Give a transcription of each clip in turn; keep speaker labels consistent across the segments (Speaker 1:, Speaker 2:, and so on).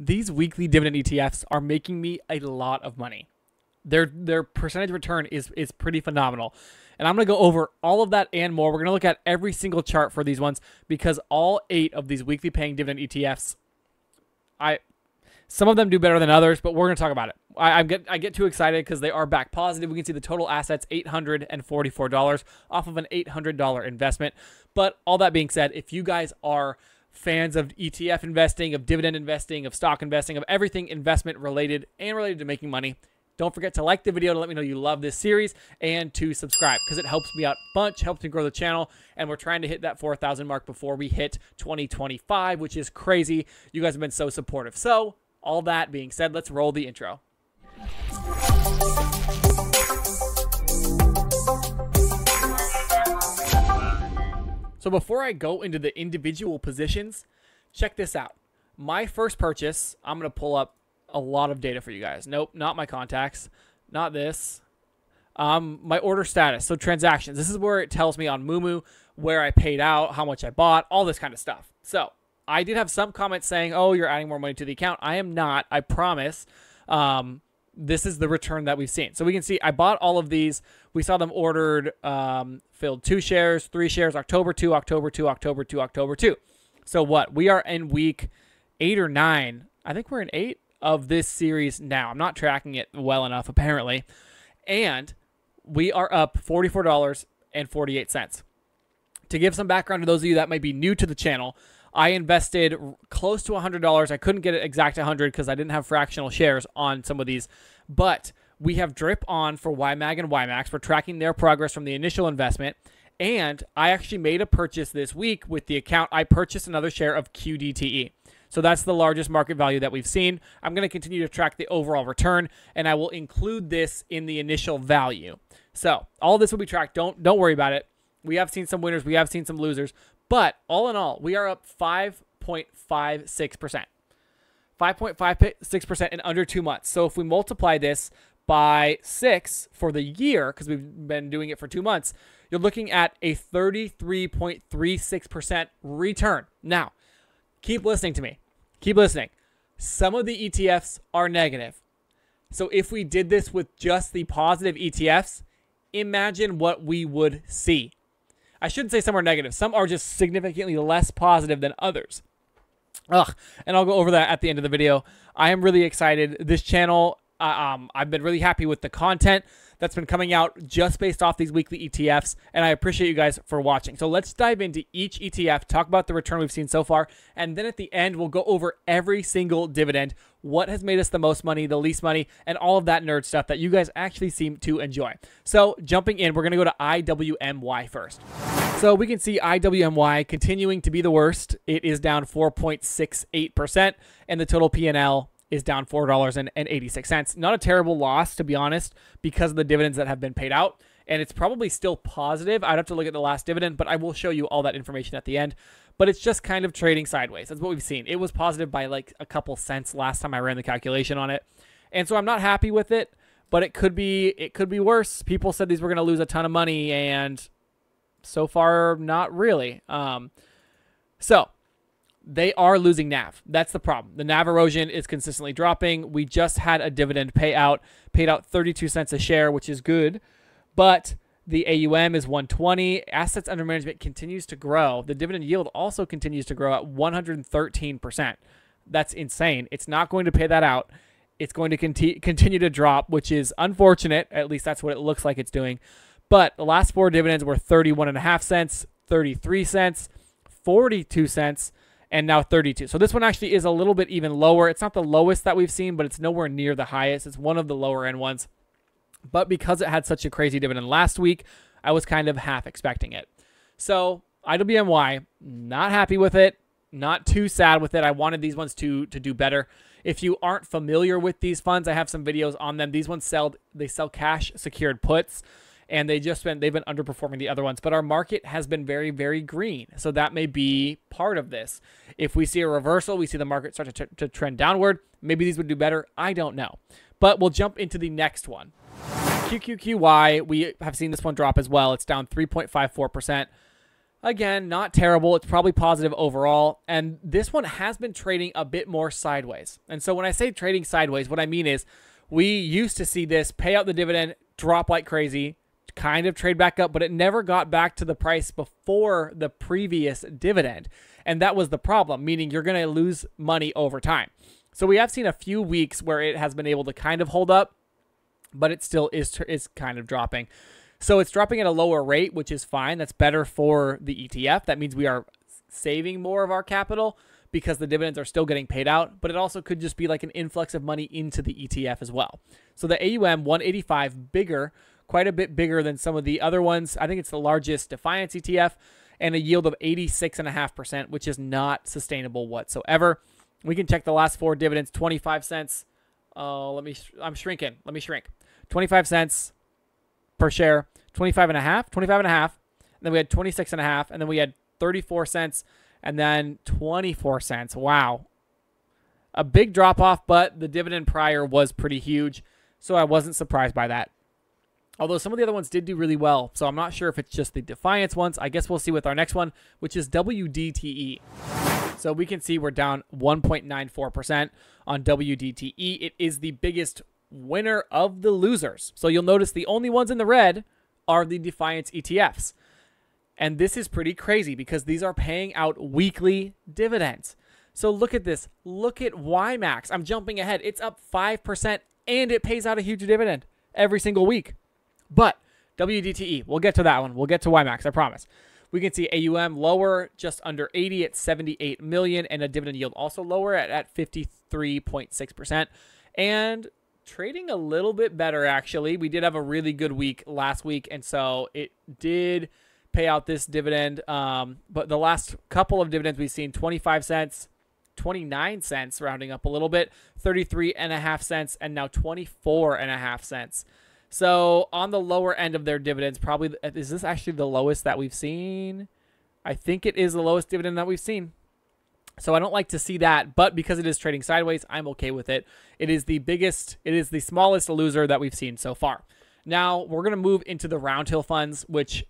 Speaker 1: these weekly dividend ETFs are making me a lot of money. Their their percentage return is is pretty phenomenal. And I'm going to go over all of that and more. We're going to look at every single chart for these ones because all 8 of these weekly paying dividend ETFs I some of them do better than others, but we're going to talk about it. I, I get I get too excited because they are back positive. We can see the total assets eight hundred and forty four dollars off of an eight hundred dollar investment. But all that being said, if you guys are fans of ETF investing, of dividend investing, of stock investing, of everything investment related and related to making money, don't forget to like the video to let me know you love this series and to subscribe because it helps me out a bunch, helps me grow the channel. And we're trying to hit that 4,000 mark before we hit 2025, which is crazy. You guys have been so supportive. So, all that being said, let's roll the intro. So, before I go into the individual positions, check this out. My first purchase, I'm going to pull up a lot of data for you guys. Nope, not my contacts, not this. Um, my order status, so transactions. This is where it tells me on Moomoo where I paid out, how much I bought, all this kind of stuff. So I did have some comments saying, "Oh, you're adding more money to the account." I am not. I promise. Um, this is the return that we've seen. So we can see I bought all of these. We saw them ordered, um, filled two shares, three shares, October 2, October 2, October 2, October 2. So what? We are in week eight or nine. I think we're in eight of this series now. I'm not tracking it well enough, apparently. And we are up $44.48. To give some background to those of you that might be new to the channel, I invested close to $100. I couldn't get it exact 100 because I didn't have fractional shares on some of these, but we have drip on for YMAG and YMAX. We're tracking their progress from the initial investment. And I actually made a purchase this week with the account. I purchased another share of QDTE. So that's the largest market value that we've seen. I'm going to continue to track the overall return, and I will include this in the initial value. So all this will be tracked. Don't don't worry about it. We have seen some winners, we have seen some losers, but all in all, we are up 5.56 percent. 5.56% in under two months. So if we multiply this by six for the year, because we've been doing it for two months, you're looking at a 33.36% return. Now, keep listening to me. Keep listening. Some of the ETFs are negative. So if we did this with just the positive ETFs, imagine what we would see. I shouldn't say some are negative. Some are just significantly less positive than others. Ugh, and I'll go over that at the end of the video. I am really excited. This channel, uh, um, I've been really happy with the content that's been coming out just based off these weekly ETFs, and I appreciate you guys for watching. So let's dive into each ETF, talk about the return we've seen so far, and then at the end, we'll go over every single dividend, what has made us the most money, the least money, and all of that nerd stuff that you guys actually seem to enjoy. So jumping in, we're going to go to IWMY first. So we can see IWMY continuing to be the worst. It is down 4.68%, and the total PL is down $4.86. Not a terrible loss, to be honest, because of the dividends that have been paid out. And it's probably still positive. I'd have to look at the last dividend, but I will show you all that information at the end. But it's just kind of trading sideways. That's what we've seen. It was positive by like a couple cents last time I ran the calculation on it. And so I'm not happy with it, but it could be it could be worse. People said these were going to lose a ton of money and so far not really. Um, so they are losing NAV. That's the problem. The NAV erosion is consistently dropping. We just had a dividend payout, paid out 32 cents a share, which is good, but the AUM is 120. Assets under management continues to grow. The dividend yield also continues to grow at 113%. That's insane. It's not going to pay that out. It's going to conti- continue to drop, which is unfortunate. At least that's what it looks like it's doing. But the last four dividends were 31.5 cents, 33 cents, 42 cents, and now 32. So this one actually is a little bit even lower. It's not the lowest that we've seen, but it's nowhere near the highest. It's one of the lower end ones. But because it had such a crazy dividend last week, I was kind of half expecting it. So IWMY, not happy with it, not too sad with it. I wanted these ones to to do better. If you aren't familiar with these funds, I have some videos on them. These ones sell they sell cash secured puts and they just been they've been underperforming the other ones. But our market has been very very green, so that may be part of this. If we see a reversal, we see the market start to, t- to trend downward. Maybe these would do better. I don't know, but we'll jump into the next one. QQQY, we have seen this one drop as well. It's down 3.54%. Again, not terrible. It's probably positive overall. And this one has been trading a bit more sideways. And so when I say trading sideways, what I mean is we used to see this pay out the dividend, drop like crazy, kind of trade back up, but it never got back to the price before the previous dividend. And that was the problem, meaning you're going to lose money over time. So we have seen a few weeks where it has been able to kind of hold up, but it still is is kind of dropping. So it's dropping at a lower rate, which is fine. That's better for the ETF. That means we are saving more of our capital because the dividends are still getting paid out, but it also could just be like an influx of money into the ETF as well. So the AUM 185 bigger, quite a bit bigger than some of the other ones. I think it's the largest Defiance ETF and a yield of 86.5%, which is not sustainable whatsoever. We can check the last four dividends 25 cents. Oh, let me, I'm shrinking. Let me shrink. 25 cents, per share, 25 and a half, 25 and a half. And then we had 26 and a half, and then we had 34 cents, and then 24 cents. Wow. A big drop off, but the dividend prior was pretty huge, so I wasn't surprised by that. Although some of the other ones did do really well, so I'm not sure if it's just the Defiance ones. I guess we'll see with our next one, which is WDTE. So we can see we're down 1.94% on WDTE. It is the biggest winner of the losers. So you'll notice the only ones in the red are the Defiance ETFs. And this is pretty crazy because these are paying out weekly dividends. So look at this. Look at YMAX. I'm jumping ahead. It's up 5% and it pays out a huge dividend every single week. But WDTE, we'll get to that one. We'll get to YMAX, I promise. We can see AUM lower, just under 80 at 78 million, and a dividend yield also lower at, at 53.6%. And trading a little bit better actually. We did have a really good week last week, and so it did pay out this dividend. Um, but the last couple of dividends we've seen 25 cents, 29 cents, rounding up a little bit, 33 and a half cents, and now 24 and a half cents. So on the lower end of their dividends, probably is this actually the lowest that we've seen? I think it is the lowest dividend that we've seen. So I don't like to see that, but because it is trading sideways, I'm okay with it. It is the biggest, it is the smallest loser that we've seen so far. Now we're going to move into the Roundhill funds, which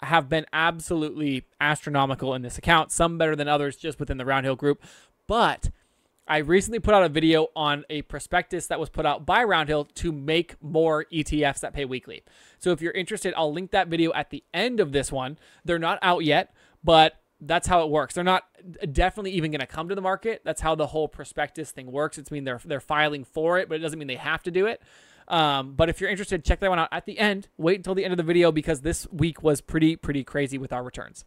Speaker 1: have been absolutely astronomical in this account, some better than others just within the Roundhill group. But I recently put out a video on a prospectus that was put out by Roundhill to make more ETFs that pay weekly. So if you're interested, I'll link that video at the end of this one. They're not out yet, but that's how it works. They're not definitely even going to come to the market. That's how the whole prospectus thing works. It's mean they're they're filing for it, but it doesn't mean they have to do it. Um, but if you're interested, check that one out at the end. Wait until the end of the video because this week was pretty pretty crazy with our returns.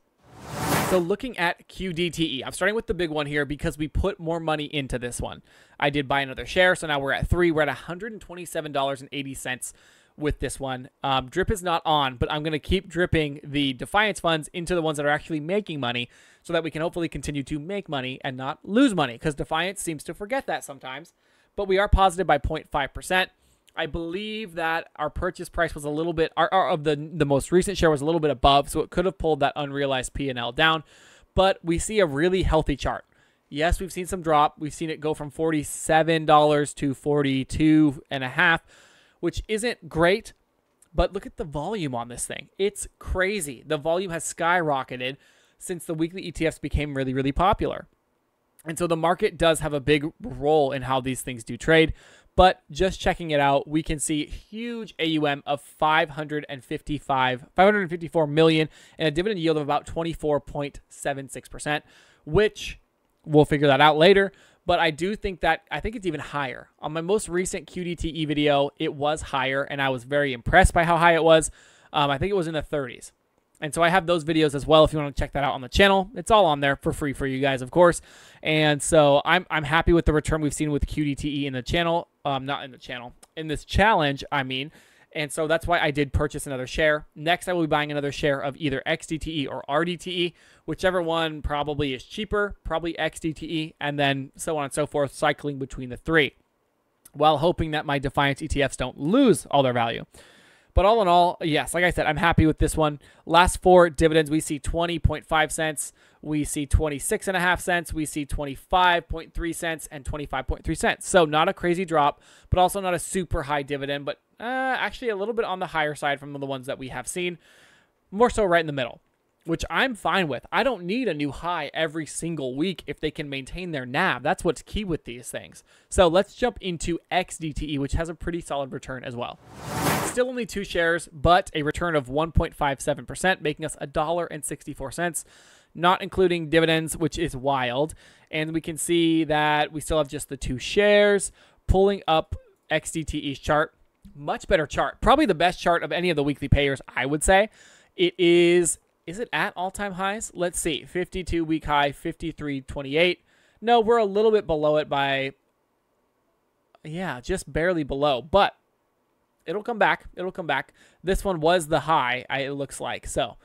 Speaker 1: So looking at QDTE, I'm starting with the big one here because we put more money into this one. I did buy another share, so now we're at three. We're at $127.80 with this one. Um, drip is not on, but I'm going to keep dripping the Defiance funds into the ones that are actually making money so that we can hopefully continue to make money and not lose money because Defiance seems to forget that sometimes. But we are positive by 0.5%. I believe that our purchase price was a little bit our, our, of the the most recent share was a little bit above, so it could have pulled that unrealized P&L down. But we see a really healthy chart. Yes, we've seen some drop. We've seen it go from $47 to 42 and a half which isn't great. But look at the volume on this thing. It's crazy. The volume has skyrocketed since the weekly ETFs became really, really popular. And so the market does have a big role in how these things do trade. But just checking it out, we can see huge AUM of 555, 554 million and a dividend yield of about 24.76%, which we'll figure that out later but I do think that I think it's even higher. On my most recent QDTE video, it was higher, and I was very impressed by how high it was. Um, I think it was in the 30s. And so I have those videos as well if you want to check that out on the channel. It's all on there for free for you guys, of course. And so I'm, I'm happy with the return we've seen with QDTE in the channel. Um, not in the channel. In this challenge, I mean. And so that's why I did purchase another share. Next, I will be buying another share of either XDTE or RDTE, whichever one probably is cheaper, probably XDTE, and then so on and so forth, cycling between the three, while hoping that my Defiance ETFs don't lose all their value. But all in all, yes, like I said, I'm happy with this one. Last four dividends, we see 20.5 cents, we see 26.5 cents, we see 25.3 cents, and 25.3 cents. So not a crazy drop, but also not a super high dividend, but uh, actually a little bit on the higher side from the ones that we have seen. More so right in the middle. Which I'm fine with. I don't need a new high every single week if they can maintain their NAV. That's what's key with these things. So let's jump into XDTE, which has a pretty solid return as well. Still only two shares, but a return of 1.57%, making us $1.64, not including dividends, which is wild. And we can see that we still have just the two shares. Pulling up XDTE's chart, much better chart. Probably the best chart of any of the weekly payers, I would say. It is is it at all-time highs? Let's see. 52 week high, 53.28. No, we're a little bit below it by yeah, just barely below, but it'll come back. It'll come back. This one was the high, it looks like. So,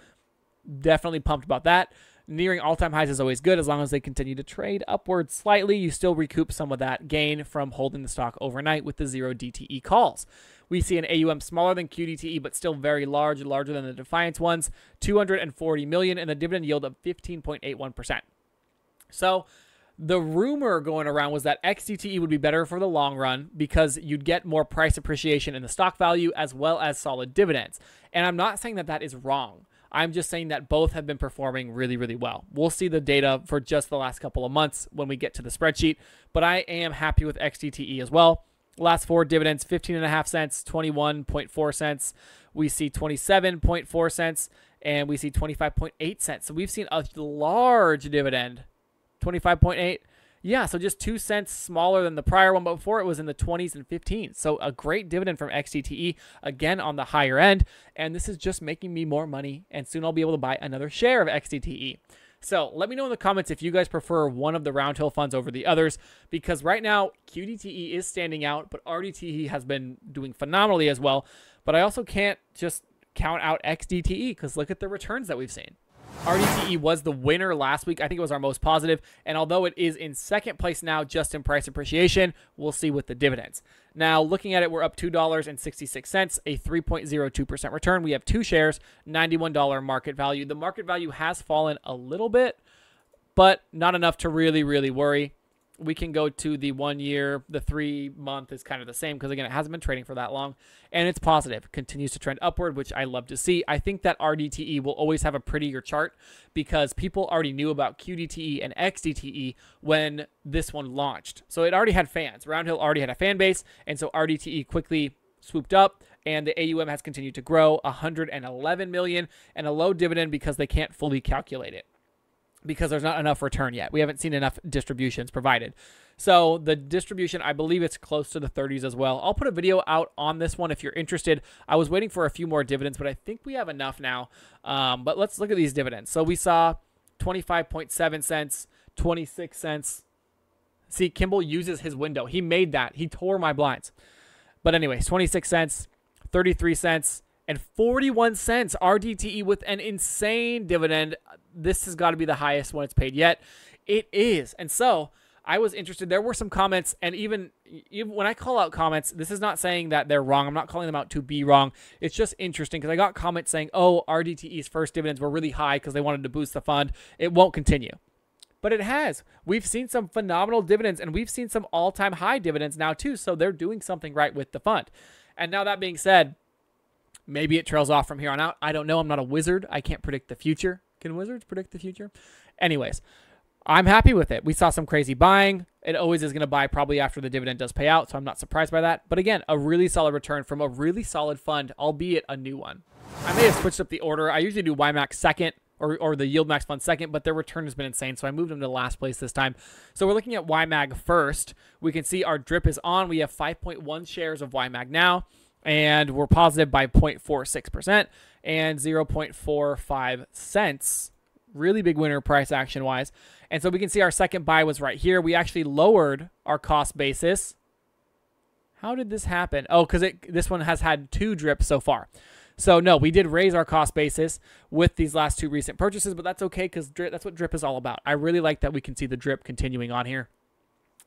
Speaker 1: definitely pumped about that. Nearing all-time highs is always good as long as they continue to trade upwards slightly. You still recoup some of that gain from holding the stock overnight with the zero DTE calls. We see an AUM smaller than QDTE, but still very large, larger than the Defiance ones, 240 million, and a dividend yield of 15.81%. So the rumor going around was that XDTE would be better for the long run because you'd get more price appreciation in the stock value as well as solid dividends. And I'm not saying that that is wrong. I'm just saying that both have been performing really, really well. We'll see the data for just the last couple of months when we get to the spreadsheet, but I am happy with XDTE as well. Last four dividends 15 and a half cents, 21.4 cents. We see 27.4 cents, and we see 25.8 cents. So we've seen a large dividend 25.8 yeah, so just two cents smaller than the prior one, but before it was in the 20s and 15s. So a great dividend from XDTE, again on the higher end. And this is just making me more money, and soon I'll be able to buy another share of XDTE. So let me know in the comments if you guys prefer one of the Roundhill funds over the others, because right now QDTE is standing out, but RDTE has been doing phenomenally as well. But I also can't just count out XDTE because look at the returns that we've seen. RDTE was the winner last week. I think it was our most positive. And although it is in second place now, just in price appreciation, we'll see with the dividends. Now, looking at it, we're up $2.66, a 3.02% return. We have two shares, $91 market value. The market value has fallen a little bit, but not enough to really, really worry we can go to the one year, the three month is kind of the same because again, it hasn't been trading for that long and it's positive, continues to trend upward, which I love to see. I think that RDTE will always have a prettier chart because people already knew about QDTE and XDTE when this one launched. So it already had fans. Roundhill already had a fan base, and so RDTE quickly swooped up and the AUM has continued to grow 111 million and a low dividend because they can't fully calculate it because there's not enough return yet. We haven't seen enough distributions provided. So the distribution, I believe it's close to the 30s as well. I'll put a video out on this one if you're interested. I was waiting for a few more dividends, but I think we have enough now. Um, but let's look at these dividends. So we saw 25.7 cents, 26 cents. See, Kimball uses his window. He made that. He tore my blinds. But anyways, 26 cents, 33 cents, and 41 cents RDTE with an insane dividend. This has got to be the highest one it's paid yet. It is. And so I was interested. There were some comments, and even, even when I call out comments, this is not saying that they're wrong. I'm not calling them out to be wrong. It's just interesting because I got comments saying, oh, RDTE's first dividends were really high because they wanted to boost the fund. It won't continue. But it has. We've seen some phenomenal dividends, and we've seen some all time high dividends now, too. So they're doing something right with the fund. And now, that being said, Maybe it trails off from here on out. I don't know. I'm not a wizard. I can't predict the future. Can wizards predict the future? Anyways, I'm happy with it. We saw some crazy buying. It always is going to buy probably after the dividend does pay out, so I'm not surprised by that. But again, a really solid return from a really solid fund, albeit a new one. I may have switched up the order. I usually do YMAX second or, or the YieldMax fund second, but their return has been insane, so I moved them to last place this time. So we're looking at YMAG first. We can see our drip is on. We have 5.1 shares of YMAG now and we're positive by 0.46% and 0.45 cents. Really big winner price action wise. And so we can see our second buy was right here. We actually lowered our cost basis. How did this happen? Oh, because it this one has had two drips so far. So no, we did raise our cost basis with these last two recent purchases, but that's okay because that's what drip is all about. I really like that we can see the drip continuing on here.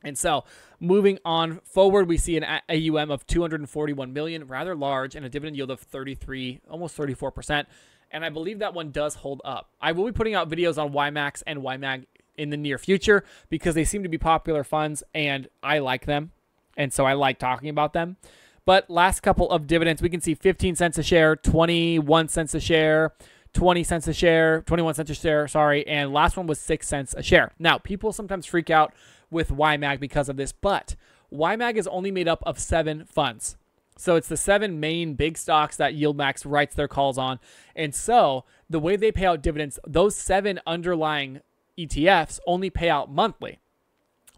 Speaker 1: And so, moving on forward, we see an AUM of 241 million, rather large, and a dividend yield of 33, almost 34 percent. And I believe that one does hold up. I will be putting out videos on YMAX and YMAG in the near future because they seem to be popular funds, and I like them, and so I like talking about them. But last couple of dividends, we can see 15 cents a share, 21 cents a share, 20 cents a share, 21 cents a share, sorry, and last one was 6 cents a share. Now, people sometimes freak out with YMAG because of this, but YMAG is only made up of 7 funds. So it's the seven main big stocks that YieldMax writes their calls on. And so the way they pay out dividends, those seven underlying ETFs only pay out monthly.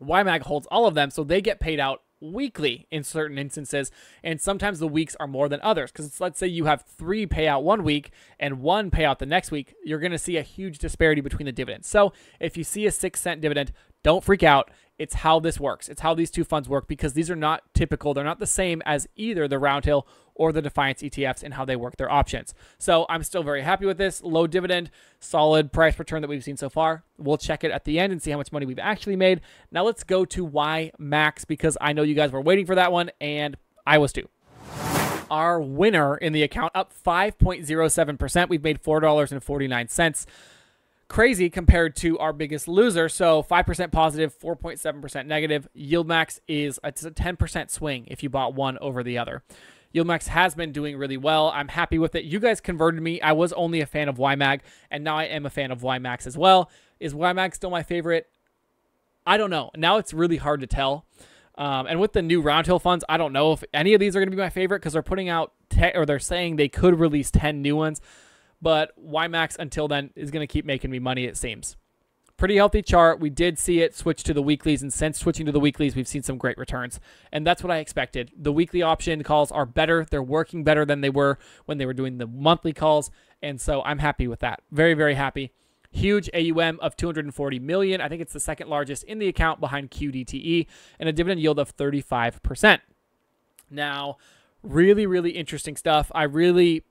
Speaker 1: YMAG holds all of them, so they get paid out weekly in certain instances, and sometimes the weeks are more than others. Because let's say you have three payout one week and one payout the next week, you're going to see a huge disparity between the dividends. So if you see a six cent dividend, don't freak out. It's how this works. It's how these two funds work because these are not typical. They're not the same as either the Roundhill or the Defiance ETFs and how they work their options. So I'm still very happy with this low dividend, solid price return that we've seen so far. We'll check it at the end and see how much money we've actually made. Now let's go to Y Max because I know you guys were waiting for that one and I was too our winner in the account up 5.07%. We've made $4.49 crazy compared to our biggest loser. So 5% positive, 4.7% negative. YieldMax is a 10% swing if you bought one over the other. YieldMax has been doing really well. I'm happy with it. You guys converted me. I was only a fan of YMAG, and now I am a fan of YMAX as well. Is YMAG still my favorite? I don't know. Now it's really hard to tell. Um, and with the new Roundhill funds, I don't know if any of these are going to be my favorite because they're putting out, te- or they're saying they could release 10 new ones but YMAX until then is going to keep making me money, it seems. Pretty healthy chart. We did see it switch to the weeklies, and since switching to the weeklies, we've seen some great returns. And that's what I expected. The weekly option calls are better. They're working better than they were when they were doing the monthly calls. And so I'm happy with that. Very, very happy. Huge AUM of 240 million. I think it's the second largest in the account behind QDTE, and a dividend yield of 35%. Now, really, really interesting stuff. I really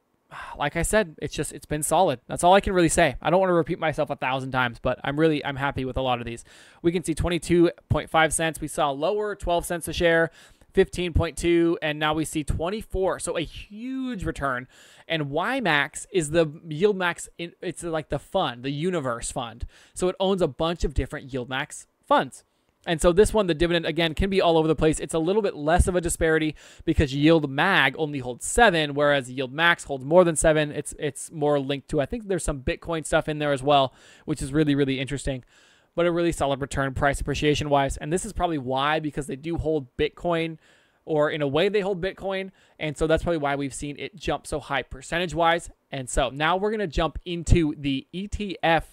Speaker 1: like I said, it's just it's been solid. That's all I can really say. I don't want to repeat myself a thousand times, but I'm really I'm happy with a lot of these. We can see 22.5 cents. We saw lower 12 cents a share, 15.2, and now we see 24. So a huge return. And YMAX is the YieldMax It's like the fund, the universe fund. So it owns a bunch of different YieldMax funds. And so this one, the dividend again can be all over the place. It's a little bit less of a disparity because YMAG only holds seven, whereas YMAX holds more than seven. It's it's more linked to I think there's some Bitcoin stuff in there as well, which is really really interesting. But a really solid return price appreciation wise, and this is probably why because they do hold Bitcoin, or in a way they hold Bitcoin, and so that's probably why we've seen it jump so high percentage wise. And so now we're gonna jump into the ETF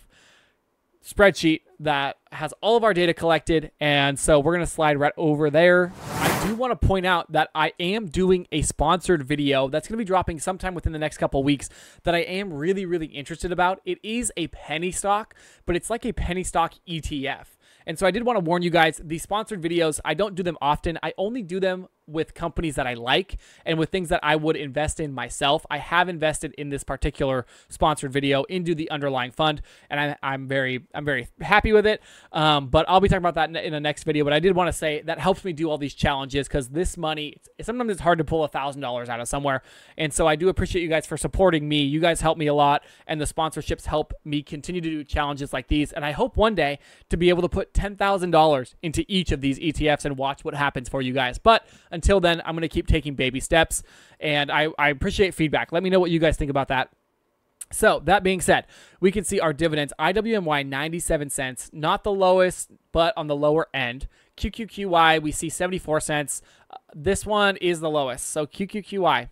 Speaker 1: spreadsheet that has all of our data collected. And so we're going to slide right over there. I do want to point out that I am doing a sponsored video that's going to be dropping sometime within the next couple weeks that I am really, really interested about. It is a penny stock, but it's like a penny stock ETF. And so I did want to warn you guys, these sponsored videos, I don't do them often. I only do them with companies that I like and with things that I would invest in myself. I have invested in this particular sponsored video into the underlying fund, and I, am very I'm very happy with it. Um, but I'll be talking about that in, in the next video. But I did want to say that helps me do all these challenges because this money sometimes it's hard to pull a thousand dollars out of somewhere, and so I do appreciate you guys for supporting me. You guys help me a lot, and the sponsorships help me continue to do challenges like these. And I hope one day to be able to put ten thousand dollars into each of these ETFs and watch what happens for you guys. But until then, I'm going to keep taking baby steps. And I, I appreciate feedback. Let me know what you guys think about that. So, that being said, we can see our dividends IWMY 97 cents, not the lowest, but on the lower end. QQQY, we see 74 cents. Uh, this one is the lowest. So, QQQY,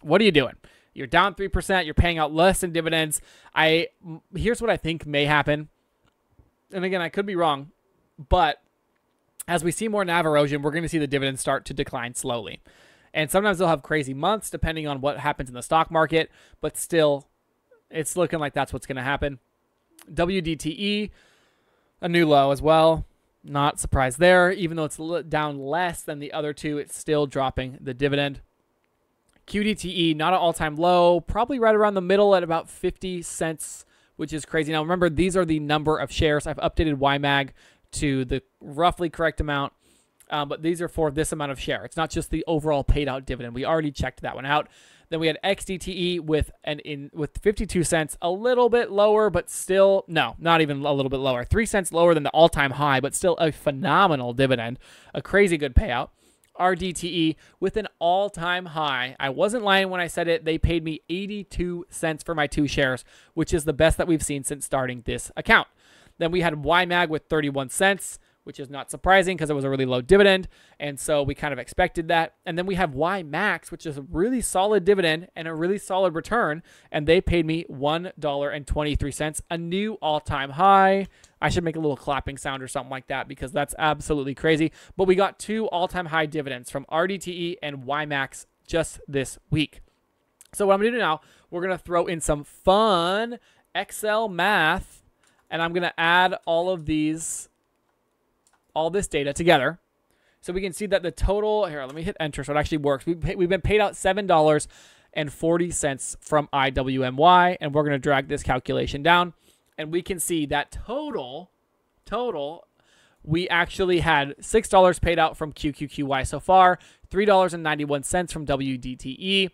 Speaker 1: what are you doing? You're down 3%, you're paying out less in dividends. I here's what I think may happen. And again, I could be wrong, but as we see more NAV erosion, we're going to see the dividends start to decline slowly. And sometimes they'll have crazy months depending on what happens in the stock market, but still, it's looking like that's what's going to happen. WDTE, a new low as well. Not surprised there. Even though it's down less than the other two, it's still dropping the dividend. QDTE, not an all time low, probably right around the middle at about 50 cents, which is crazy. Now, remember, these are the number of shares. I've updated YMAG to the roughly correct amount. Um, but these are for this amount of share. It's not just the overall paid out dividend. We already checked that one out. Then we had XDTE with an in with 52 cents, a little bit lower, but still no, not even a little bit lower. Three cents lower than the all-time high, but still a phenomenal dividend, a crazy good payout. RDTE with an all time high. I wasn't lying when I said it. They paid me 82 cents for my two shares, which is the best that we've seen since starting this account. Then we had YMAG with 31 cents which is not surprising because it was a really low dividend. And so we kind of expected that. And then we have Y Max, which is a really solid dividend and a really solid return. And they paid me $1.23, a new all time high. I should make a little clapping sound or something like that because that's absolutely crazy. But we got two all time high dividends from RDTE and YMAX just this week. So, what I'm going to do now, we're going to throw in some fun Excel math and I'm going to add all of these all this data together. So we can see that the total, here, let me hit enter so it actually works. We've, we've been paid out $7.40 from IWMY, and we're going to drag this calculation down. And we can see that total, total, we actually had $6 paid out from QQQY so far, $3.91 from WDTE.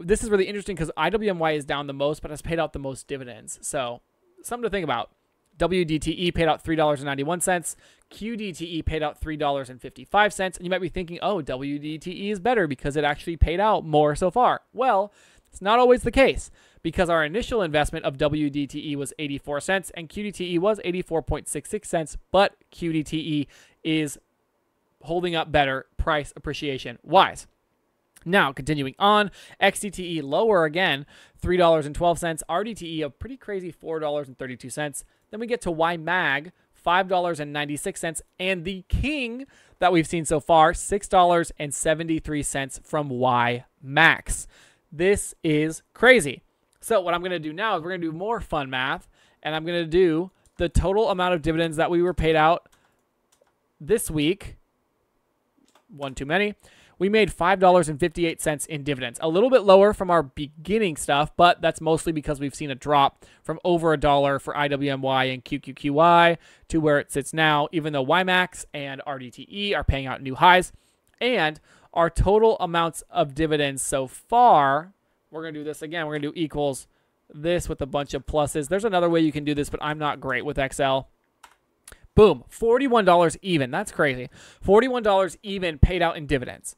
Speaker 1: This is really interesting because IWMY is down the most, but has paid out the most dividends. So something to think about. WDTE paid out $3.91. QDTE paid out $3.55. And you might be thinking, oh, WDTE is better because it actually paid out more so far. Well, it's not always the case because our initial investment of WDTE was 84 cents and QDTE was 84.66 cents, but QDTE is holding up better price appreciation wise. Now, continuing on, XDTE lower again, $3.12. RDTE a pretty crazy $4.32. Then we get to YMAG, $5.96. And the king that we've seen so far, $6.73 from YMAX. This is crazy. So what I'm going to do now is we're going to do more fun math. And I'm going to do the total amount of dividends that we were paid out this week. One too many we made $5.58 in dividends. A little bit lower from our beginning stuff, but that's mostly because we've seen a drop from over a dollar for IWMY and QQQY to where it sits now, even though YMAX and RDTE are paying out new highs. And our total amounts of dividends so far, we're going to do this again. We're going to do equals this with a bunch of pluses. There's another way you can do this, but I'm not great with Excel. Boom, $41 even. That's crazy. $41 even paid out in dividends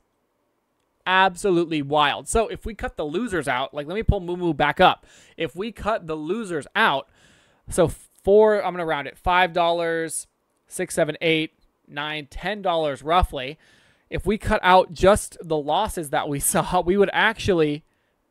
Speaker 1: absolutely wild. So if we cut the losers out, like let me pull Moo back up. If we cut the losers out, so four, I'm gonna round it, five dollars, six, seven, eight, nine, ten dollars roughly. If we cut out just the losses that we saw, we would actually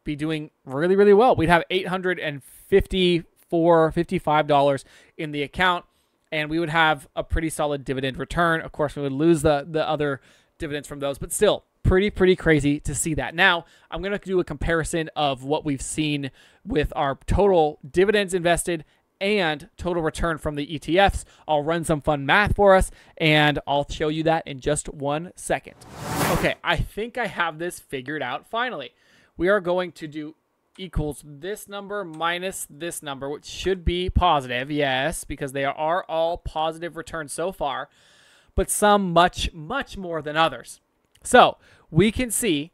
Speaker 1: be doing really, really well. We'd have eight hundred and fifty-four, fifty-five dollars in the account, and we would have a pretty solid dividend return. Of course, we would lose the the other dividends from those, but still pretty pretty crazy to see that. Now, I'm going to do a comparison of what we've seen with our total dividends invested and total return from the ETFs. I'll run some fun math for us and I'll show you that in just one second. Okay, I think I have this figured out finally. We are going to do equals this number minus this number, which should be positive, yes, because they are all positive returns so far, but some much, much more than others. So we can see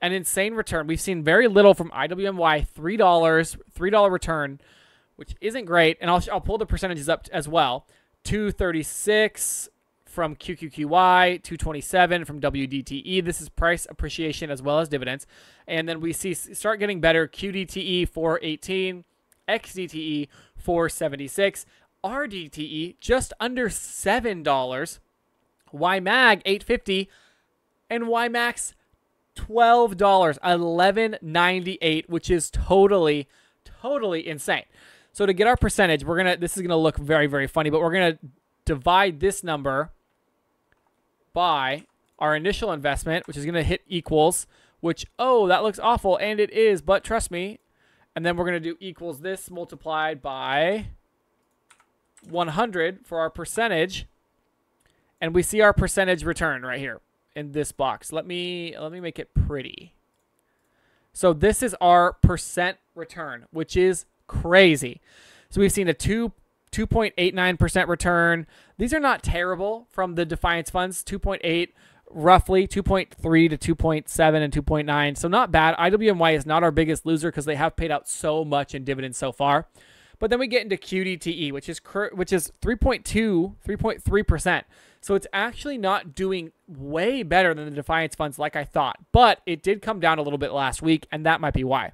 Speaker 1: an insane return. We've seen very little from IWMY, $3, $3 return, which isn't great. And I'll, I'll pull the percentages up as well. 236 from QQQY, 227 from WDTE. This is price appreciation as well as dividends. And then we see start getting better. QDTE 418, XDTE 476, RDTE just under $7, YMAG 850 and YMAX $12, $11.98, which is totally, totally insane. So to get our percentage, we're to, this is to look very, very funny, but we're to divide this number by our initial investment, which is to hit equals, which, oh, that looks awful, and it is, but trust me. And then we're to do equals this multiplied by 100 for our percentage. And we see our percentage return right here in this box. Let me let me make it pretty. So this is our percent return, which is crazy. So we've seen a 2 2.89% return. These are not terrible from the Defiance funds, 2.8 roughly 2.3 to 2.7 and 2.9. So not bad. IWMY is not our biggest loser because they have paid out so much in dividends so far. But then we get into QDTE, which is which is 3.2, 3.3%. So it's actually not doing way better than the Defiance funds like I thought, but it did come down a little bit last week, and that might be why.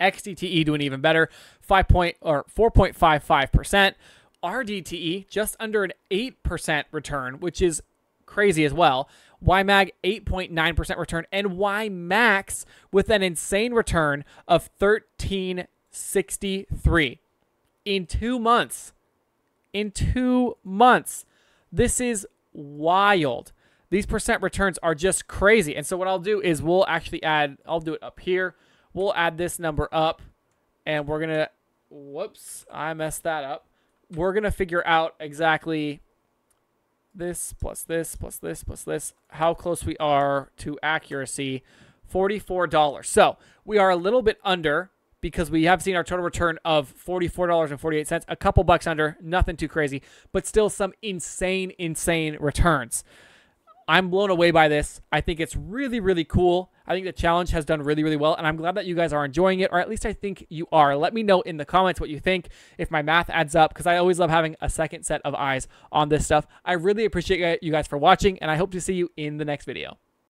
Speaker 1: XDTE doing even better, 5 point or 4.55%. RDTE just under an 8% return, which is crazy as well. YMAG 8.9% return and YMAX with an insane return of 1363 in 2 months. In 2 months. This is wild. These percent returns are just crazy. And so what I'll do is we'll actually add I'll do it up here. We'll add this number up and we're going to whoops, I messed that up. We're going to figure out exactly this plus this plus this plus this, how close we are to accuracy. $44. So we are a little bit under because we have seen our total return of $44.48, a couple bucks under, nothing too crazy, but still some insane, insane returns. I'm blown away by this. I think it's really, really cool. I think the challenge has done really, really well, and I'm glad that you guys are enjoying it, or at least I think you are. Let me know in the comments what you think, if my math adds up, because I always love having a second set of eyes on this stuff. I really appreciate you guys for watching, and I hope to see you in the next video.